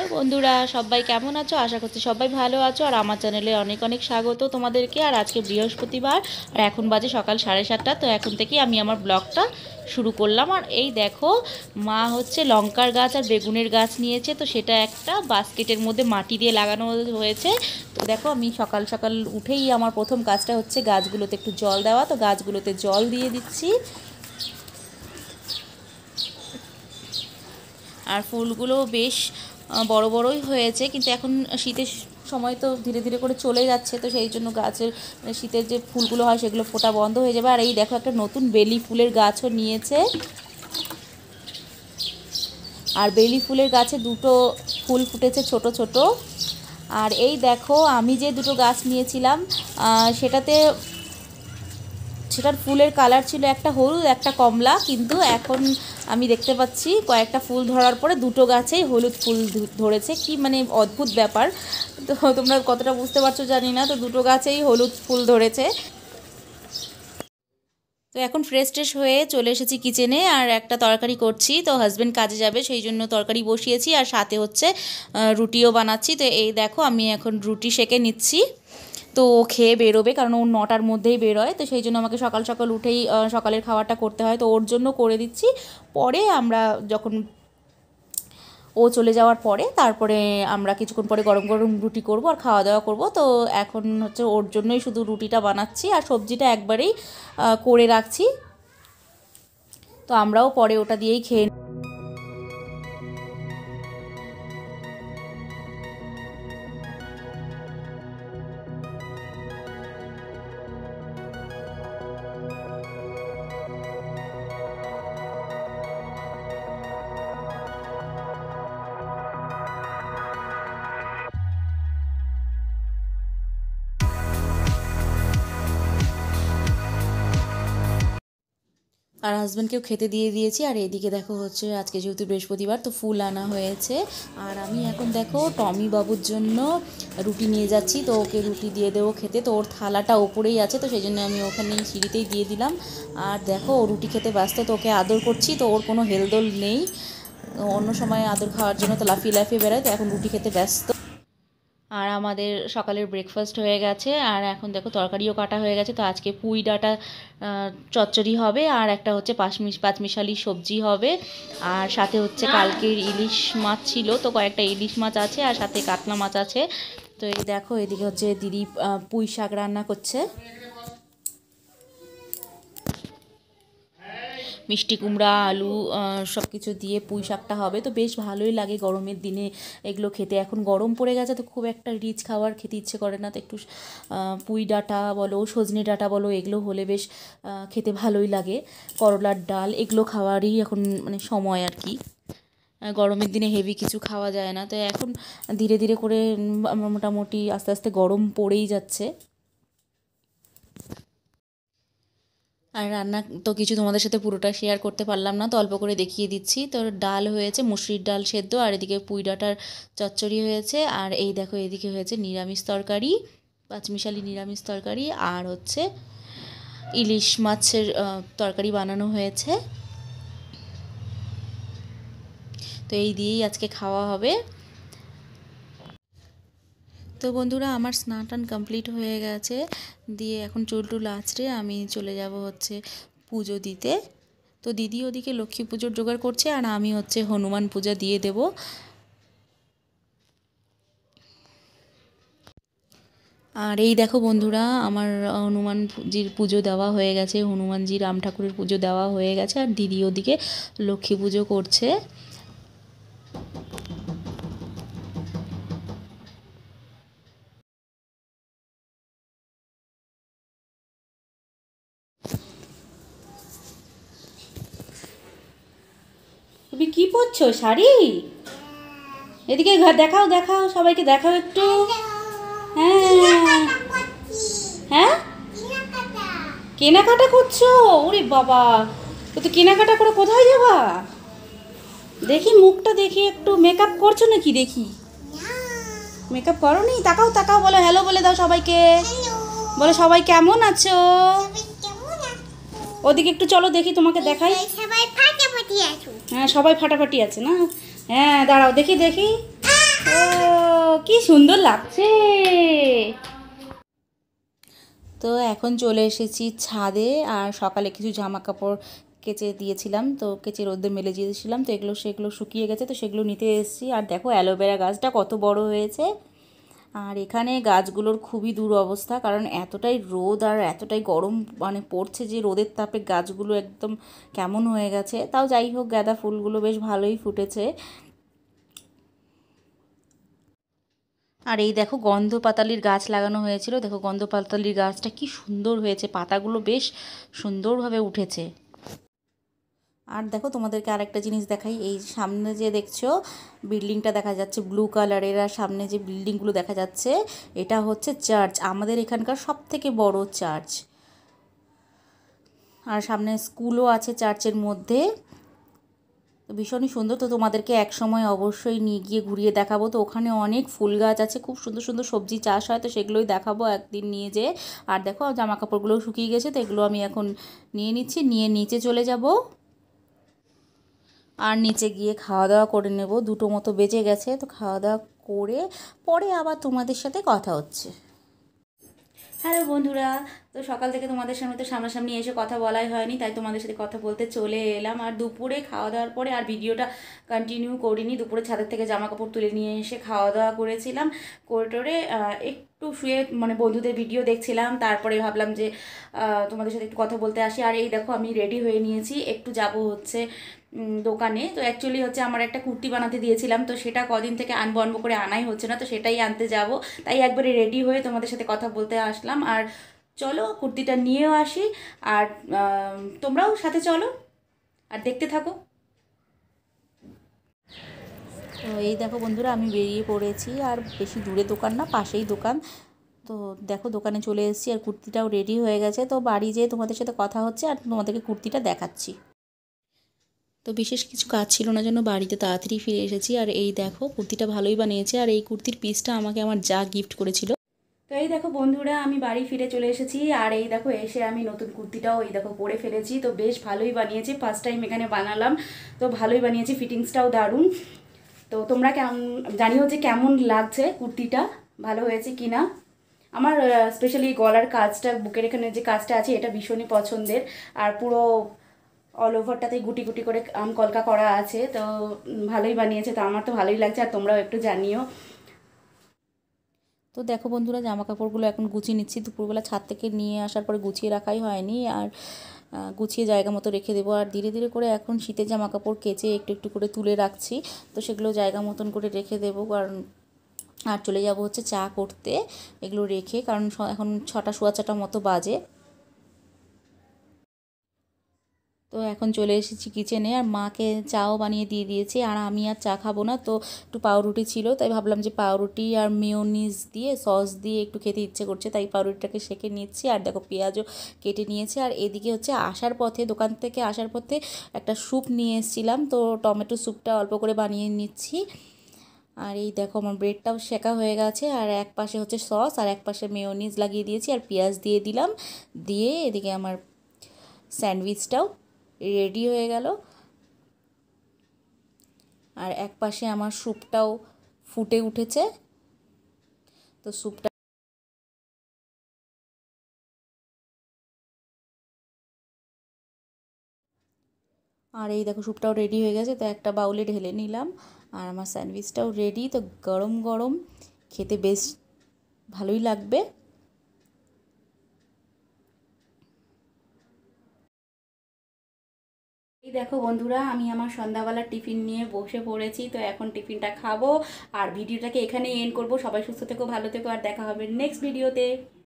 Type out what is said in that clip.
Hello বন্ধুরা, সবাই কেমন আছো? আশা করছি সবাই ভালো আছো। আর আমার চ্যানেলে অনেক অনেক স্বাগত তোমাদেরকে। আর আজকে বৃহস্পতিবার, আর এখন বাজে সকাল সাড়ে সাতটা। তো এখন থেকেই আমি আমার ব্লগটা শুরু করলাম। আর এই দেখো, মা হচ্ছে লঙ্কার গাছ আর বেগুনের গাছ নিয়েছে। তো সেটা একটা বাস্কেটের মধ্যে মাটি দিয়ে লাগানো হয়েছে। তো দেখো, আমি সকাল সকাল উঠেই আমার প্রথম কাজটা হচ্ছে গাছগুলোতে একটু জল দেওয়া। তো গাছগুলোতে জল দিয়ে দিচ্ছি। আর ফুলগুলো বেশ বড় বড়ই হয়েছে, কিন্তু এখন শীতের সময় তো ধীরে ধীরে করে চলে যাচ্ছে, তো সেই জন্য গাছের মানে শীতের যে ফুলগুলো হয় সেগুলো ফোটা বন্ধ হয়ে যাবে। আর এই দেখো একটা নতুন বেলি ফুলের গাছও নিয়েছে। আর বেলি ফুলের গাছে দুটো ফুল ফুটেছে ছোট ছোট। আর এই দেখো, আমি যে দুটো গাছ নিয়েছিলাম সেটাতে সেটার ফুলের কালার ছিল একটা হলুদ, একটা কমলা, কিন্তু এখন আমি দেখতে পাচ্ছি কয়েকটা ফুল ধরার পরে দুটো গাছেই হলুদ ফুল ধরেছে। কি মানে অদ্ভুত ব্যাপার। তো তোমরা কতটা বুঝতে পারছ জানি না, তো দুটো গাছেই হলুদ ফুল ধরেছে। তো এখন ফ্রেশ ট্রেশ হয়ে চলে এসেছি কিচেনে আর একটা তরকারি করছি। তো হাজব্যান্ড কাজে যাবে, সেই জন্য তরকারি বসিয়েছি। আর সাথে হচ্ছে রুটিও বানাচ্ছি। তো এই দেখো, আমি এখন রুটি সেকে নিচ্ছি। তো খেয়ে বেরোবে, কারণ ও নটার মধ্যেই বেরোয়। তো সেই জন্য আমাকে সকাল সকাল উঠেই সকালের খাবারটা করতে হয়। তো ওর জন্য করে দিচ্ছি। পরে আমরা যখন ও চলে যাওয়ার পরে, তারপরে আমরা কিছুক্ষণ পরে গরম গরম রুটি করব আর খাওয়া দাওয়া করব। তো এখন হচ্ছে ওর জন্যই শুধু রুটিটা বানাচ্ছি আর সবজিটা একবারেই করে রাখছি। তো আমরাও পরে ওটা দিয়েই খেয়ে আর হাজব্যান্ডকেও খেতে দিয়ে দিয়েছি। আর এদিকে দেখো হচ্ছে, আজকে যেহেতু বৃহস্পতিবার, তো ফুল আনা হয়েছে। আর আমি এখন দেখো টমি বাবুর জন্য রুটি নিয়ে যাচ্ছি। তো ওকে রুটি দিয়ে দেবো খেতে। তো ওর থালাটা ওপরেই আছে, তো সেই জন্য আমি ওখানে সিঁড়িতেই দিয়ে দিলাম। আর দেখো, ও রুটি খেতে ব্যস্ত, তো ওকে আদর করছি। তো ওর কোনো হেলদোল নেই। অন্য সময় আদর খাওয়ার জন্য তো লাফিয়ে লাফিয়ে বেড়ায়, তো এখন রুটি খেতে ব্যস্ত। আর আমাদের সকালের ব্রেকফাস্ট হয়ে গেছে, আর এখন দেখো তরকারিও কাটা হয়ে গেছে, তো আজকে পুঁই ডাঁটা চচ্চড়ি হবে, আর একটা হচ্ছে পাঁচমিশ পাঁচমিশালি সবজি হবে, আর সাথে হচ্ছে কালকের ইলিশ মাছ ছিল, তো কয়েকটা ইলিশ মাছ আছে, আর সাথে কাতলা মাছ আছে, তো এই দেখো এদিকে হচ্ছে দিদি পুঁই শাক রান্না করছে। মিষ্টি কুমড়া, আলু সব কিছু দিয়ে পুঁই শাকটা হবে। তো বেশ ভালোই লাগে গরমের দিনে এগুলো খেতে। এখন গরম পড়ে গেছে তো খুব একটা রিচ খাবার খেতে ইচ্ছে করে না। তো একটু পুঁই ডাঁটা বলো, সজনে ডাঁটা বলো, এগুলো হলে বেশ খেতে ভালোই লাগে। করলার ডাল, এগুলো খাওয়ারই এখন মানে সময় আর কি। গরমের দিনে হেভি কিছু খাওয়া যায় না। তো এখন ধীরে ধীরে করে মোটামুটি আস্তে আস্তে গরম পড়েই যাচ্ছে। আর রান্না তো কিছু তোমাদের সাথে পুরোটা শেয়ার করতে পারলাম না, তো অল্প করে দেখিয়ে দিচ্ছি। তো ডাল হয়েছে, মুসুরির ডাল সেদ্ধ, আর এদিকে পুঁই ডাঁটার চচ্চড়ি হয়েছে, আর এই দেখো এদিকে হয়েছে নিরামিষ তরকারি, পাঁচমিশালি নিরামিষ তরকারি, আর হচ্ছে ইলিশ মাছের তরকারি বানানো হয়েছে। তো এই দিয়েই আজকে খাওয়া হবে। তো বন্ধুরা, আমার স্নান টান কমপ্লিট হয়ে গেছে। দিয়ে এখন চুল টুল আছড়ে আমি চলে যাব হচ্ছে পুজো দিতে। তো দিদি ওদিকে লক্ষ্মী পুজোর জোগাড় করছে আর আমি হচ্ছে হনুমান পূজা দিয়ে দেব। আর এই দেখো বন্ধুরা, আমার হনুমানজির পুজো দেওয়া হয়ে গেছে হনুমানজি রাম ঠাকুরের পুজো দেওয়া হয়ে গেছে আর দিদি ওদিকে লক্ষ্মী পুজো করছে। কি পরছো, শাড়ি? এদিকে দেখাও দেখাও, সবাইকে দেখাও একটু। হ্যাঁ। হ্যাঁ? কেনাকাটা করছ? ওরে বাবা। তো কেনাকাটা করে কোথায় যাবা? দেখি মুখটা দেখি, একটু মেকআপ করছ নাকি দেখি? মেকআপ করো নি তাকাও তাকাও, বলো হ্যালো বলে দাও সবাইকে। বলো সবাই কেমন আছো? ওদিকে একটু চলো দেখি তোমাকে দেখাই। হ্যাঁ সবাই ফাটাফাটি আছে না? হ্যাঁ দাঁড়াও দেখি দেখি। ও কি সুন্দর লাগছে। তো এখন চলে এসেছি ছাদে আর সকালে কিছু জামা কাপড় কেচে দিয়েছিলাম তো কেচে রোদে মেলে দিয়েছিলাম তো এগুলো সেগুলো শুকিয়ে গেছে তো সেগুলো নিতে এসেছি। আর দেখো অ্যালোভেরা গাছটা কত বড় হয়েছে। আর এখানে গাছগুলোর খুবই দুরবস্থা, কারণ এতটাই রোদ আর এতটাই গরম মানে পড়ছে যে রোদের তাপে গাছগুলো একদম কেমন হয়ে গেছে। তাও যাই হোক, গাঁদা ফুলগুলো বেশ ভালোই ফুটেছে। আর এই দেখো গন্ধ পাতালির গাছ লাগানো হয়েছিল। দেখো গন্ধ পাতালির গাছটা কি সুন্দর হয়েছে, পাতাগুলো বেশ সুন্দরভাবে উঠেছে। আর দেখো তোমাদেরকে আরেকটা জিনিস দেখাই। এই সামনে যে দেখছ, বিল্ডিংটা দেখা যাচ্ছে ব্লু কালারের, আর সামনে যে বিল্ডিংগুলো দেখা যাচ্ছে, এটা হচ্ছে চার্চ। আমাদের এখানকার সব থেকে বড় চার্চ। আর সামনে স্কুলও আছে চার্চের মধ্যে। ভীষণই সুন্দর। তো তোমাদেরকে এক সময় অবশ্যই নিয়ে গিয়ে ঘুরিয়ে দেখাবো। তো ওখানে অনেক ফুল গাছ আছে, খুব সুন্দর সুন্দর সবজি চাষ হয়, তো সেগুলোই দেখাবো একদিন নিয়ে যেয়ে আর দেখো জামা কাপড়গুলোও শুকিয়ে গেছে, তো এগুলো আমি এখন নিয়ে নিচ্ছি, নিয়ে নিচে চলে যাব। আর নিচে গিয়ে খাওয়া দাওয়া করে নেব। দুটো মতো বেজে গেছে, তো খাওয়া দাওয়া করে পরে আবার তোমাদের সাথে কথা হচ্ছে। হ্যালো বন্ধুরা, তো সকাল থেকে তোমাদের সামনে তো সামনাসামনি এসে কথা বলাই হয়নি, তাই তোমাদের সাথে কথা বলতে চলে এলাম। আর দুপুরে খাওয়া দাওয়ার পরে আর ভিডিওটা কন্টিনিউ করিনি, দুপুরে ছাদের থেকে জামা কাপড় তুলে নিয়ে এসে খাওয়া দাওয়া করেছিলাম। করে টোরে একটু শুয়ে মানে বন্ধুদের ভিডিও দেখছিলাম, তারপরে ভাবলাম যে তোমাদের সাথে একটু কথা বলতে আসি। আর এই দেখো আমি রেডি হয়ে নিয়েছি, একটু যাব হচ্ছে দোকানে। তো অ্যাকচুয়ালি হচ্ছে আমার একটা কুর্তি বানাতে দিয়েছিলাম, তো সেটা কদিন থেকে আনব আনব করে আনাই হচ্ছে না, তো সেটাই আনতে যাব। তাই একবারে রেডি হয়ে তোমাদের সাথে কথা বলতে আসলাম। আর চলো, কুর্তিটা নিয়েও আসি। আর তোমরাও সাথে চলো। আর দেখতে থাকো। তো এই দেখো বন্ধুরা, আমি বেরিয়ে পড়েছি। আর বেশি দূরে দোকান না, পাশেই দোকান। তো দেখো দোকানে চলে এসেছি, আর কুর্তিটাও রেডি হয়ে গেছে। তো বাড়ি যেয়ে তোমাদের সাথে কথা হচ্ছে, আর তোমাদেরকে কুর্তিটা দেখাচ্ছি। তো বিশেষ কিছু কাজ ছিল না জন্য বাড়িতে তাড়াতাড়ি ফিরে এসেছি। আর এই দেখো, কুর্তিটা ভালোই বানিয়েছে আর এই কুর্তির পিসটা আমাকে আমার যা গিফট করেছিল। তো এই দেখো বন্ধুরা, আমি বাড়ি ফিরে চলে এসেছি আর এই দেখো, এসে আমি নতুন কুর্তিটাও এই দেখো পরে ফেলেছি। তো বেশ ভালোই বানিয়েছি ফার্স্ট টাইম এখানে বানালাম। তো ভালোই বানিয়েছি, ফিটিংসটাও দারুণ। তো তোমরা কেমন, জানিও যে কেমন লাগছে কুর্তিটা, ভালো হয়েছে কি না আমার স্পেশালি গলার কাজটা, বুকের এখানে যে কাজটা আছে, এটা ভীষণই পছন্দের। আর পুরো অল ওভারটাতে গুটি গুটি করে আম কলকা করা আছে, তো ভালোই বানিয়েছে, তো আমার তো ভালোই লাগছে, আর তোমরাও একটু জানিও। তো দেখো বন্ধুরা জামা কাপড়গুলো এখন গুছিয়ে নিচ্ছি। দুপুরবেলা ছাদ থেকে নিয়ে আসার পরে গুছিয়ে রাখাই হয়নি, আর গুছিয়ে জায়গা মতো রেখে দেবো। আর ধীরে ধীরে করে এখন শীতের জামা কাপড় কেচে একটু একটু করে তুলে রাখছি, তো সেগুলো জায়গা মতন করে রেখে দেবো। কারণ, আর চলে যাব হচ্ছে চা করতে, এগুলো রেখে, কারণ এখন ছটা, সোয়া ছটা মতো বাজে। তো এখন চলে এসেছি কিচেনে আর মাকে চাও বানিয়ে দিয়ে দিয়েছি আর আমি আর চা খাব না, তো একটু পাউরুটি ছিল, তাই ভাবলাম যে পাউরুটি আর মেয়োনিজ দিয়ে সস দিয়ে একটু খেতে ইচ্ছে করছে, তাই পাউরুটিটাকে সেঁকে নিচ্ছি আর দেখো পেঁয়াজও কেটে নিয়েছি আর এদিকে হচ্ছে আসার পথে, দোকান থেকে আসার পথে একটা স্যুপ নিয়ে এসেছিলাম, তো টমেটো স্যুপটা অল্প করে বানিয়ে নিচ্ছি। আর এই দেখো আমার ব্রেডটাও শেখা হয়ে গেছে আর এক পাশে হচ্ছে সস আর এক পাশে মেয়োনিজ লাগিয়ে দিয়েছি আর পেঁয়াজ দিয়ে দিলাম, দিয়ে এদিকে আমার স্যান্ডউইচটাও রেডি হয়ে গেল। আর এক পাশে আমার স্যুপটাও ফুটে উঠেছে। তো স্যুপটা আর এই দেখো স্যুপটাও রেডি হয়ে গেছে। তো একটা বাউলে ঢেলে নিলাম আর আমার স্যান্ডউইচটাও রেডি। তো গরম গরম খেতে বেশ ভালোই লাগবে। দেখো বন্ধুরা, আমি আমার সন্ধ্যাবেলার টিফিন নিয়ে বসে পড়েছি, তো এখন টিফিনটা খাব। আর ভিডিওটাকে এখানেই এন্ড করব। সবাই সুস্থ থেকো, ভালো থেকো, আর দেখা হবে নেক্সট ভিডিওতে